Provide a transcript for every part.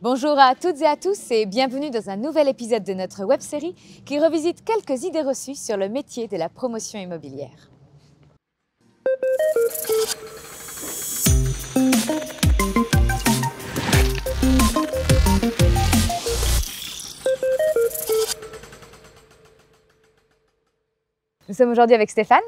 Bonjour à toutes et à tous et bienvenue dans un nouvel épisode de notre web série qui revisite quelques idées reçues sur le métier de la promotion immobilière. Nous sommes aujourd'hui avec Stéphane.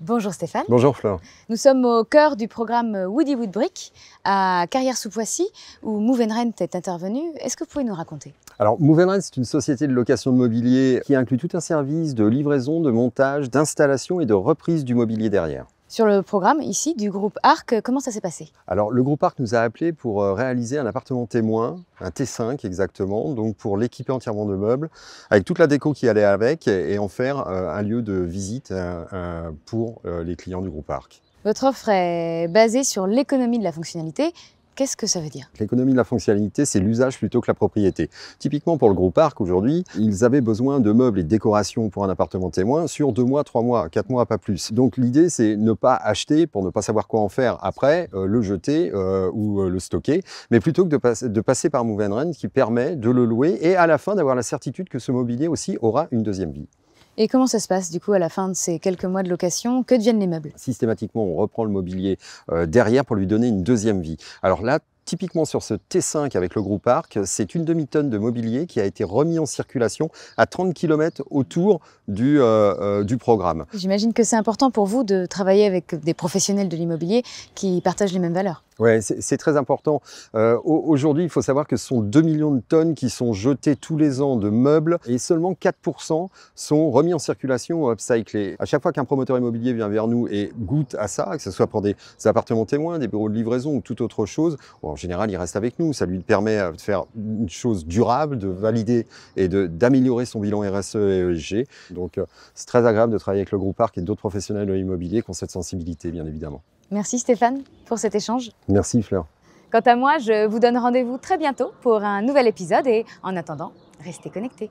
Bonjour Stéphane. Bonjour Fleur. Nous sommes au cœur du programme Woody Woodbrick à Carrière-sous-Poissy où Move Rent est intervenu. Est-ce que vous pouvez nous raconter? Alors Move Rent, c'est une société de location de mobilier qui inclut tout un service de livraison, de montage, d'installation et de reprise du mobilier derrière. Sur le programme ici du groupe ARC, comment ça s'est passé? Alors le groupe ARC nous a appelé pour euh, réaliser un appartement témoin, un T5 exactement, donc pour l'équiper entièrement de meubles, avec toute la déco qui allait avec et en faire euh, un lieu de visite euh, pour les clients du groupe ARC. Votre offre est basée sur l'économie de la fonctionnalité Qu'est-ce que ça veut dire L'économie de la fonctionnalité, c'est l'usage plutôt que la propriété. Typiquement pour le groupe Arc aujourd'hui, ils avaient besoin de meubles et de décorations pour un appartement témoin sur deux mois, trois mois, quatre mois, pas plus. Donc l'idée, c'est ne pas acheter pour ne pas savoir quoi en faire après, euh, le jeter euh, ou euh, le stocker, mais plutôt que de, passer par Move qui permet de le louer et à la fin d'avoir la certitude que ce mobilier aussi aura une deuxième vie. Et comment ça se passe du coup à la fin de ces quelques mois de location? Que deviennent les meubles? Systématiquement, on reprend le mobilier euh, derrière pour lui donner une deuxième vie. Alors là, Typiquement sur ce T5 avec le groupe Arc, c'est une demi-tonne de mobilier qui a été remis en circulation à 30 km autour du, euh, euh, du programme. J'imagine que c'est important pour vous de travailler avec des professionnels de l'immobilier qui partagent les mêmes valeurs. Oui, c'est très important. Euh, Aujourd'hui, il faut savoir que ce sont 2 millions de tonnes qui sont jetées tous les ans de meubles et seulement 4% sont remis en circulation ou upcyclés. À chaque fois qu'un promoteur immobilier vient vers nous et goûte à ça, que ce soit pour des, appartements témoins, des bureaux de livraison ou toute autre chose, en général, il reste avec nous. Ça lui permet de faire une chose durable, de valider et d'améliorer son bilan RSE et ESG. Donc, euh, c'est très agréable de travailler avec le groupe ARC et d'autres professionnels de l'immobilier qui ont cette sensibilité, bien évidemment. Merci Stéphane pour cet échange. Merci Fleur. Quant à moi, je vous donne rendez-vous très bientôt pour un nouvel épisode et en attendant, restez connectés.